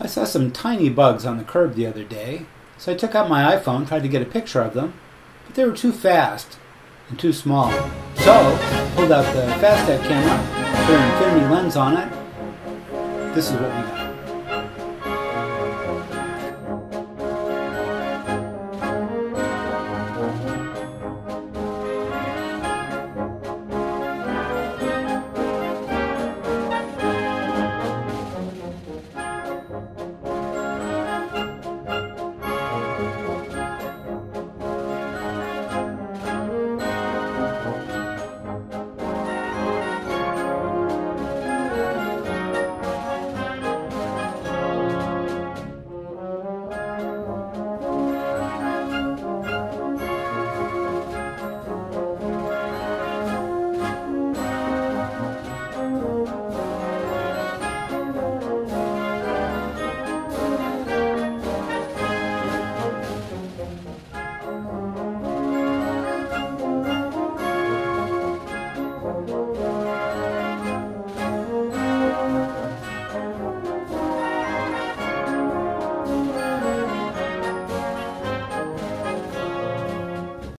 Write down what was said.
I saw some tiny bugs on the curb the other day, so I took out my iPhone, tried to get a picture of them, but they were too fast and too small. So, I pulled out the Fastec camera, put an infinity lens on it. This is what we got.